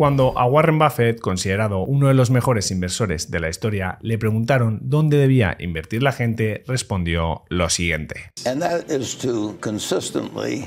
Cuando a Warren Buffett, considerado uno de los mejores inversores de la historia, le preguntaron dónde debía invertir la gente, respondió lo siguiente. And that is to consistently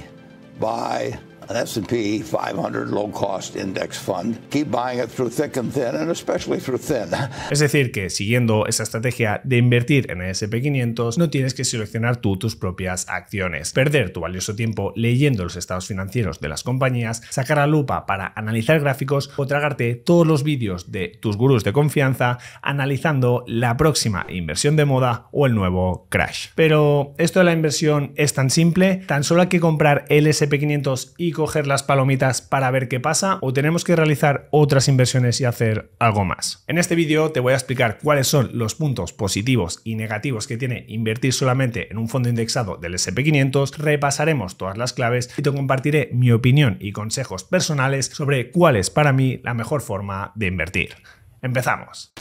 buy an S&P 500 low cost index fund. Keep buying it through thick and thin and especially through thin. Es decir, que siguiendo esa estrategia de invertir en el SP500 no tienes que seleccionar tú tus propias acciones, perder tu valioso tiempo leyendo los estados financieros de las compañías, sacar la lupa para analizar gráficos o tragarte todos los vídeos de tus gurús de confianza analizando la próxima inversión de moda o el nuevo crash. Pero esto de la inversión es tan simple, tan solo hay que comprar el SP500 y coger las palomitas para ver qué pasa o tenemos que realizar otras inversiones y hacer algo más. En este vídeo te voy a explicar cuáles son los puntos positivos y negativos que tiene invertir solamente en un fondo indexado del SP500, repasaremos todas las claves y te compartiré mi opinión y consejos personales sobre cuál es para mí la mejor forma de invertir. Empezamos.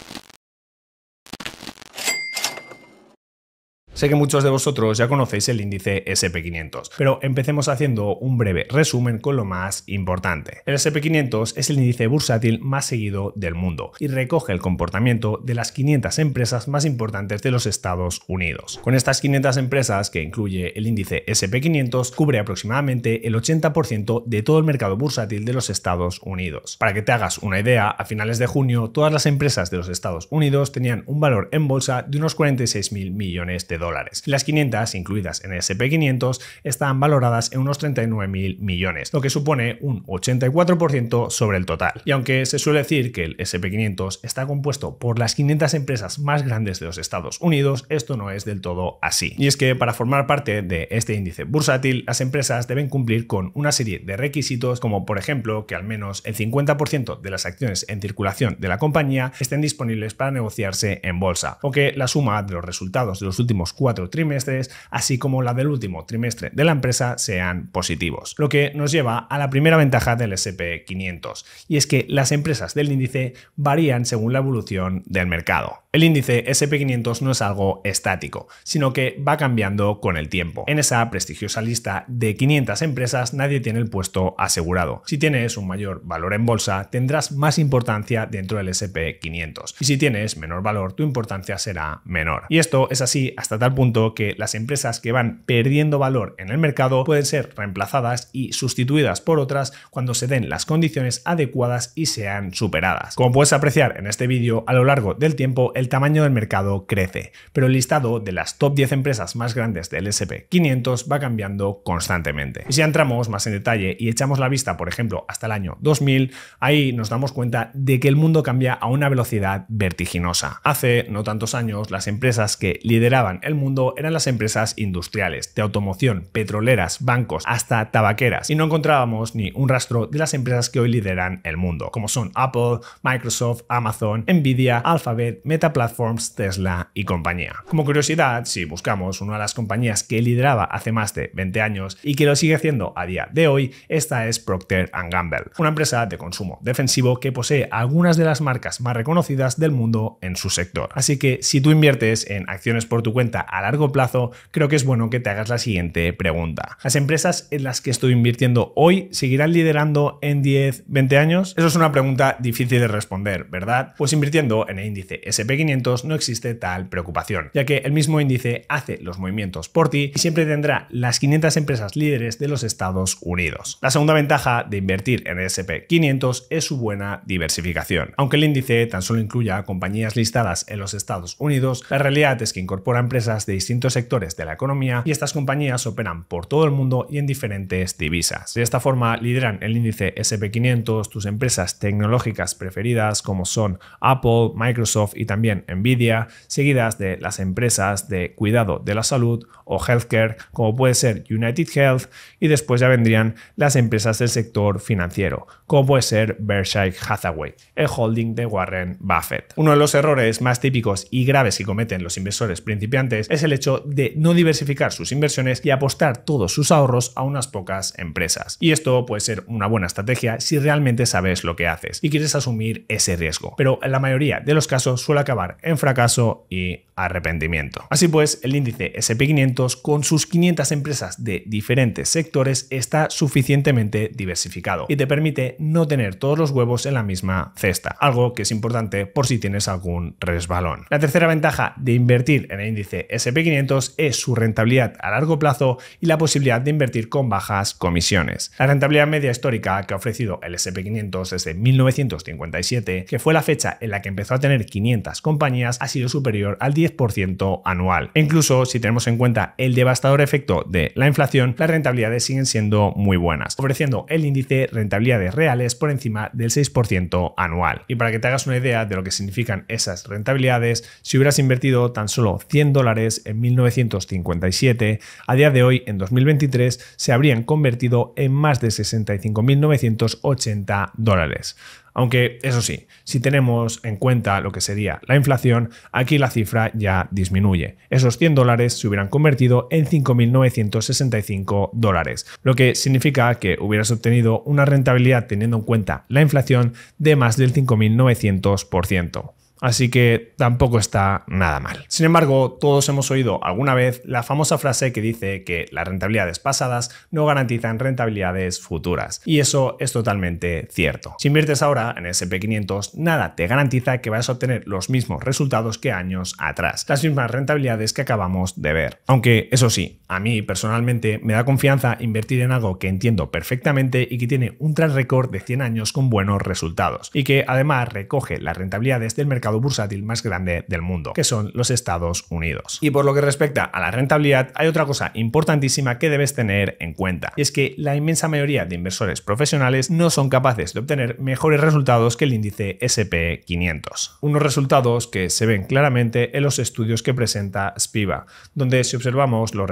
Sé que muchos de vosotros ya conocéis el índice SP500, pero empecemos haciendo un breve resumen con lo más importante. El SP500 es el índice bursátil más seguido del mundo y recoge el comportamiento de las 500 empresas más importantes de los Estados Unidos. Con estas 500 empresas, que incluye el índice SP500, cubre aproximadamente el 80% de todo el mercado bursátil de los Estados Unidos. Para que te hagas una idea, a finales de junio todas las empresas de los Estados Unidos tenían un valor en bolsa de unos 46 mil millones de dólares Las 500 incluidas en el SP500 están valoradas en unos 39 mil millones, lo que supone un 84% sobre el total. Y aunque se suele decir que el SP500 está compuesto por las 500 empresas más grandes de los Estados Unidos, esto no es del todo así. Y es que para formar parte de este índice bursátil, las empresas deben cumplir con una serie de requisitos como por ejemplo que al menos el 50% de las acciones en circulación de la compañía estén disponibles para negociarse en bolsa o que la suma de los resultados de los últimos cuatro trimestres, así como la del último trimestre de la empresa, sean positivos. Lo que nos lleva a la primera ventaja del SP500, y es que las empresas del índice varían según la evolución del mercado. El índice SP500 no es algo estático, sino que va cambiando con el tiempo. En esa prestigiosa lista de 500 empresas nadie tiene el puesto asegurado. Si tienes un mayor valor en bolsa, tendrás más importancia dentro del SP500. Y si tienes menor valor, tu importancia será menor. Y esto es así hasta tal punto que las empresas que van perdiendo valor en el mercado pueden ser reemplazadas y sustituidas por otras cuando se den las condiciones adecuadas y sean superadas. Como puedes apreciar en este vídeo, a lo largo del tiempo tamaño del mercado crece, pero el listado de las top 10 empresas más grandes del SP500 va cambiando constantemente. Y si entramos más en detalle y echamos la vista, por ejemplo, hasta el año 2000, ahí nos damos cuenta de que el mundo cambia a una velocidad vertiginosa. Hace no tantos años, las empresas que lideraban el mundo eran las empresas industriales, de automoción, petroleras, bancos, hasta tabaqueras, y no encontrábamos ni un rastro de las empresas que hoy lideran el mundo, como son Apple, Microsoft, Amazon, Nvidia, Alphabet, Meta Platforms, Tesla y compañía. Como curiosidad, si buscamos una de las compañías que lideraba hace más de 20 años y que lo sigue haciendo a día de hoy, esta es Procter Gamble, una empresa de consumo defensivo que posee algunas de las marcas más reconocidas del mundo en su sector. Así que si tú inviertes en acciones por tu cuenta a largo plazo, creo que es bueno que te hagas la siguiente pregunta. ¿Las empresas en las que estoy invirtiendo hoy seguirán liderando en 10, 20 años? Eso es una pregunta difícil de responder, ¿verdad? Pues invirtiendo en el índice SP500 no existe tal preocupación, ya que el mismo índice hace los movimientos por ti y siempre tendrá las 500 empresas líderes de los Estados Unidos. La segunda ventaja de invertir en el SP500 es su buena diversificación. Aunque el índice tan solo incluya compañías listadas en los Estados Unidos, la realidad es que incorpora empresas de distintos sectores de la economía y estas compañías operan por todo el mundo y en diferentes divisas. De esta forma lideran el índice SP500 tus empresas tecnológicas preferidas como son Apple, Microsoft y también Nvidia, seguidas de las empresas de cuidado de la salud o healthcare, como puede ser United Health, y después ya vendrían las empresas del sector financiero, como puede ser Berkshire Hathaway, el holding de Warren Buffett. Uno de los errores más típicos y graves que cometen los inversores principiantes es el hecho de no diversificar sus inversiones y apostar todos sus ahorros a unas pocas empresas. Y esto puede ser una buena estrategia si realmente sabes lo que haces y quieres asumir ese riesgo. Pero en la mayoría de los casos suele acabar en fracaso y arrepentimiento. Así pues, el índice SP500 con sus 500 empresas de diferentes sectores está suficientemente diversificado y te permite no tener todos los huevos en la misma cesta, algo que es importante por si tienes algún resbalón. La tercera ventaja de invertir en el índice SP500 es su rentabilidad a largo plazo y la posibilidad de invertir con bajas comisiones. La rentabilidad media histórica que ha ofrecido el SP500 desde 1957, que fue la fecha en la que empezó a tener 500 compañías, ha sido superior al 10% anual. E incluso si tenemos en cuenta el devastador efecto de la inflación, las rentabilidades siguen siendo muy buenas, ofreciendo el índice rentabilidades reales por encima del 6% anual. Y para que te hagas una idea de lo que significan esas rentabilidades, si hubieras invertido tan solo 100 dólares en 1957, a día de hoy, en 2023, se habrían convertido en más de 65.980 dólares. Aunque, eso sí, si tenemos en cuenta lo que sería la inflación, aquí la cifra ya disminuye. Esos 100 dólares se hubieran convertido en 5.965 dólares, lo que significa que hubieras obtenido una rentabilidad teniendo en cuenta la inflación de más del 5.900% así que tampoco está nada mal. Sin embargo, todos hemos oído alguna vez la famosa frase que dice que las rentabilidades pasadas no garantizan rentabilidades futuras, y eso es totalmente cierto. Si inviertes ahora en SP500, nada te garantiza que vayas a obtener los mismos resultados que años atrás, las mismas rentabilidades que acabamos de ver. Aunque, eso sí, a mí personalmente me da confianza invertir en algo que entiendo perfectamente y que tiene un track record de 100 años con buenos resultados, y que además recoge las rentabilidades del mercado bursátil más grande del mundo, que son los Estados Unidos. Y por lo que respecta a la rentabilidad, hay otra cosa importantísima que debes tener en cuenta, y es que la inmensa mayoría de inversores profesionales no son capaces de obtener mejores resultados que el índice SP500. Unos resultados que se ven claramente en los estudios que presenta Spiva, donde si observamos los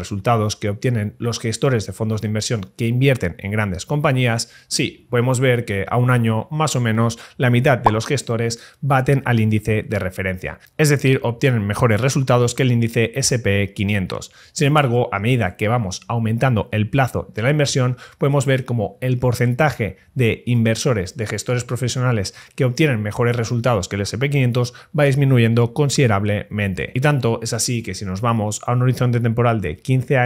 que obtienen los gestores de fondos de inversión que invierten en grandes compañías, sí, podemos ver que a un año más o menos la mitad de los gestores baten al índice de referencia, es decir, obtienen mejores resultados que el índice SP500. Sin embargo, a medida que vamos aumentando el plazo de la inversión, podemos ver como el porcentaje de inversores, de gestores profesionales que obtienen mejores resultados que el SP500 va disminuyendo considerablemente. Y tanto es así que si nos vamos a un horizonte temporal de 15 años,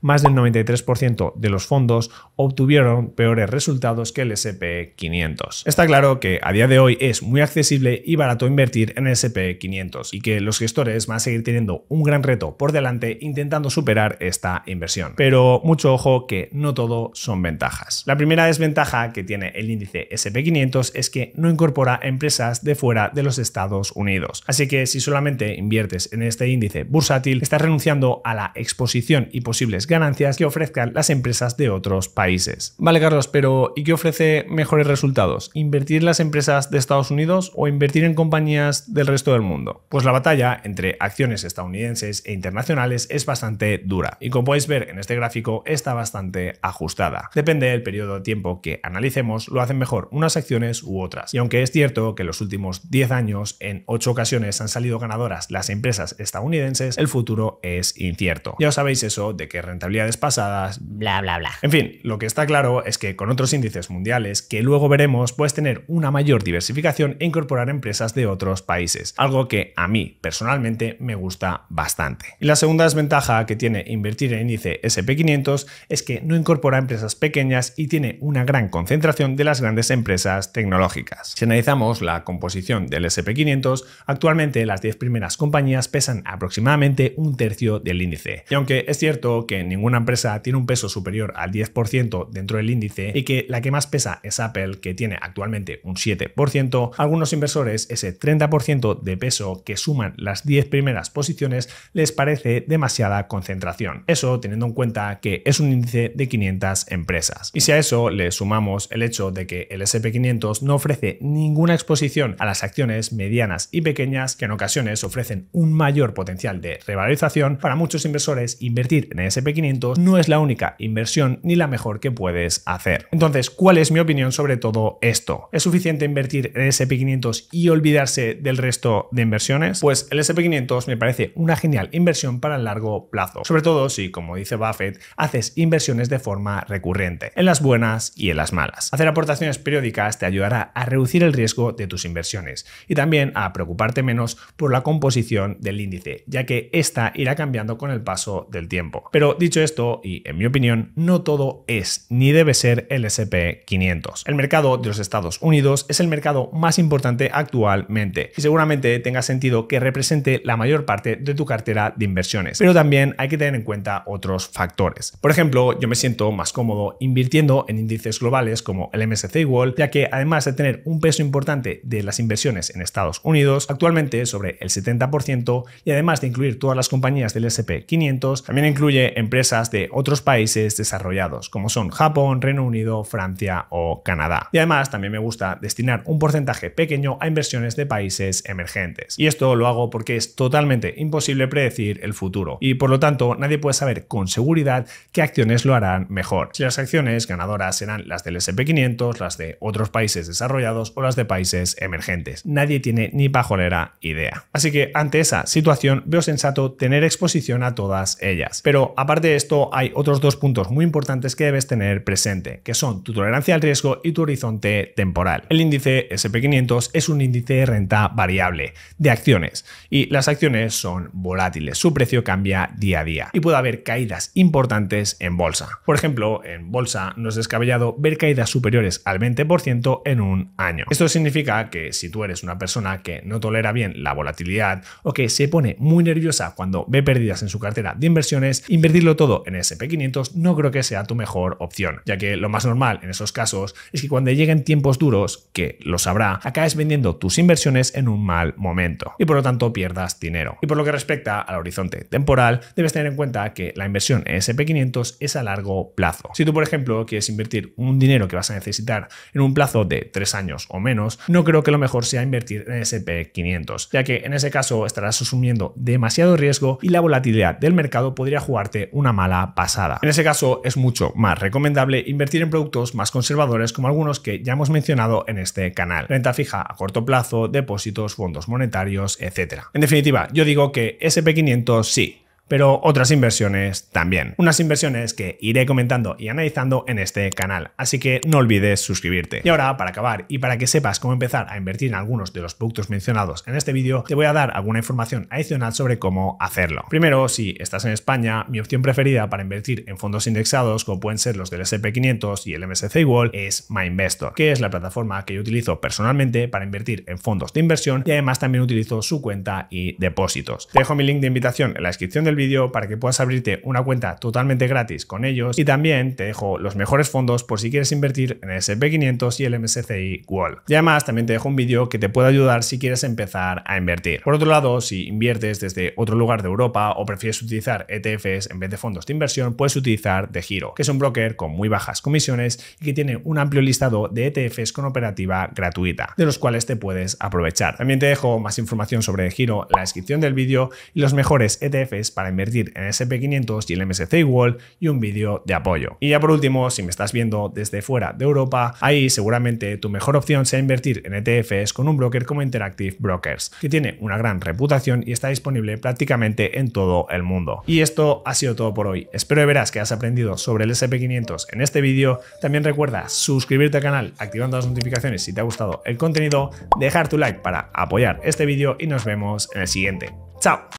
más del 93% de los fondos obtuvieron peores resultados que el SP500. Está claro que a día de hoy es muy accesible y barato invertir en el SP500 y que los gestores van a seguir teniendo un gran reto por delante intentando superar esta inversión. Pero mucho ojo que no todo son ventajas. La primera desventaja que tiene el índice SP500 es que no incorpora empresas de fuera de los Estados Unidos. Así que si solamente inviertes en este índice bursátil, estás renunciando a la exposición y posibles ganancias que ofrezcan las empresas de otros países. Vale, Carlos, pero ¿y qué ofrece mejores resultados? ¿Invertir en las empresas de Estados Unidos o invertir en compañías del resto del mundo? Pues la batalla entre acciones estadounidenses e internacionales es bastante dura y como podéis ver en este gráfico está bastante ajustada. Depende del periodo de tiempo que analicemos, lo hacen mejor unas acciones u otras. Y aunque es cierto que en los últimos 10 años en 8 ocasiones han salido ganadoras las empresas estadounidenses, el futuro es incierto. Ya os sabéis eso de que rentabilidades pasadas, bla bla bla. En fin, lo que está claro es que con otros índices mundiales que luego veremos puedes tener una mayor diversificación e incorporar empresas de otros países, algo que a mí personalmente me gusta bastante. Y la segunda desventaja que tiene invertir en índice SP500 es que no incorpora empresas pequeñas y tiene una gran concentración de las grandes empresas tecnológicas. Si analizamos la composición del SP500, actualmente las 10 primeras compañías pesan aproximadamente un tercio del índice. Y aunque es cierto que ninguna empresa tiene un peso superior al 10% dentro del índice y que la que más pesa es Apple, que tiene actualmente un 7%, algunos inversores ese 30 ciento de peso que suman las 10 primeras posiciones les parece demasiada concentración. Eso teniendo en cuenta que es un índice de 500 empresas. Y si a eso le sumamos el hecho de que el SP500 no ofrece ninguna exposición a las acciones medianas y pequeñas que en ocasiones ofrecen un mayor potencial de revalorización, para muchos inversores invertir en el SP500 no es la única inversión ni la mejor que puedes hacer. Entonces, ¿cuál es mi opinión sobre todo esto? ¿Es suficiente invertir en el SP500 y olvidarse del resto de inversiones? Pues el SP500 me parece una genial inversión para el largo plazo, sobre todo si, como dice Buffett, haces inversiones de forma recurrente, en las buenas y en las malas. Hacer aportaciones periódicas te ayudará a reducir el riesgo de tus inversiones y también a preocuparte menos por la composición del índice, ya que esta irá cambiando con el paso del tiempo. Pero dicho esto, y en mi opinión, no todo es ni debe ser el SP500. El mercado de los Estados Unidos es el mercado más importante actualmente y seguramente tenga sentido que represente la mayor parte de tu cartera de inversiones, pero también hay que tener en cuenta otros factores. Por ejemplo, yo me siento más cómodo invirtiendo en índices globales como el MSCI World, ya que además de tener un peso importante de las inversiones en Estados Unidos, actualmente sobre el 70%, y además de incluir todas las compañías del SP500, también incluye empresas de otros países desarrollados, como son Japón, Reino Unido, Francia o Canadá. Y además también me gusta destinar un porcentaje pequeño a inversiones de países emergentes. Y esto lo hago porque es totalmente imposible predecir el futuro y por lo tanto nadie puede saber con seguridad qué acciones lo harán mejor. Si las acciones ganadoras serán las del SP500, las de otros países desarrollados o las de países emergentes. Nadie tiene ni pajolera idea. Así que ante esa situación veo sensato tener exposición a todas ellas. Pero aparte de esto hay otros dos puntos muy importantes que debes tener presente, que son tu tolerancia al riesgo y tu horizonte temporal. El índice SP500 es un índice de renta variable de acciones y las acciones son volátiles, su precio cambia día a día y puede haber caídas importantes en bolsa. Por ejemplo, en bolsa no es descabellado ver caídas superiores al 20% en un año. Esto significa que si tú eres una persona que no tolera bien la volatilidad o que se pone muy nerviosa cuando ve pérdidas en su cartera de inversiones, invertirlo todo en SP500 no creo que sea tu mejor opción, ya que lo más normal en esos casos es que cuando lleguen tiempos duros, que lo sabrá, acabes vendiendo tus inversiones en un mal momento y por lo tanto pierdas dinero. Y por lo que respecta al horizonte temporal, debes tener en cuenta que la inversión en SP500 es a largo plazo. Si tú, por ejemplo, quieres invertir un dinero que vas a necesitar en un plazo de 3 años o menos, no creo que lo mejor sea invertir en SP500, ya que en ese caso estarás asumiendo demasiado riesgo y la volatilidad del mercado podría jugarte una mala pasada. En ese caso es mucho más recomendable invertir en productos más conservadores como algunos que ya hemos mencionado en este canal. Renta fija a corto plazo, depósitos, fondos monetarios, etc. En definitiva, yo digo que SP500 sí, pero otras inversiones también. Unas inversiones que iré comentando y analizando en este canal, así que no olvides suscribirte. Y ahora, para acabar y para que sepas cómo empezar a invertir en algunos de los productos mencionados en este vídeo, te voy a dar alguna información adicional sobre cómo hacerlo. Primero, si estás en España, mi opción preferida para invertir en fondos indexados, como pueden ser los del SP500 y el MSCI World, es MyInvestor, que es la plataforma que yo utilizo personalmente para invertir en fondos de inversión y además también utilizo su cuenta y depósitos. Te dejo mi link de invitación en la descripción del vídeo para que puedas abrirte una cuenta totalmente gratis con ellos y también te dejo los mejores fondos por si quieres invertir en el SP500 y el MSCI World. Y además también te dejo un vídeo que te puede ayudar si quieres empezar a invertir. Por otro lado, si inviertes desde otro lugar de Europa o prefieres utilizar ETFs en vez de fondos de inversión, puedes utilizar De Giro, que es un broker con muy bajas comisiones y que tiene un amplio listado de ETFs con operativa gratuita, de los cuales te puedes aprovechar. También te dejo más información sobre De Giro en la descripción del vídeo y los mejores ETFs para invertir en SP500 y el MSCI World y un vídeo de apoyo. Y ya por último, si me estás viendo desde fuera de Europa, ahí seguramente tu mejor opción sea invertir en ETFs con un broker como Interactive Brokers, que tiene una gran reputación y está disponible prácticamente en todo el mundo. Y esto ha sido todo por hoy. Espero de veras que has aprendido sobre el SP500 en este vídeo. También recuerda suscribirte al canal activando las notificaciones si te ha gustado el contenido, dejar tu like para apoyar este vídeo y nos vemos en el siguiente. ¡Chao!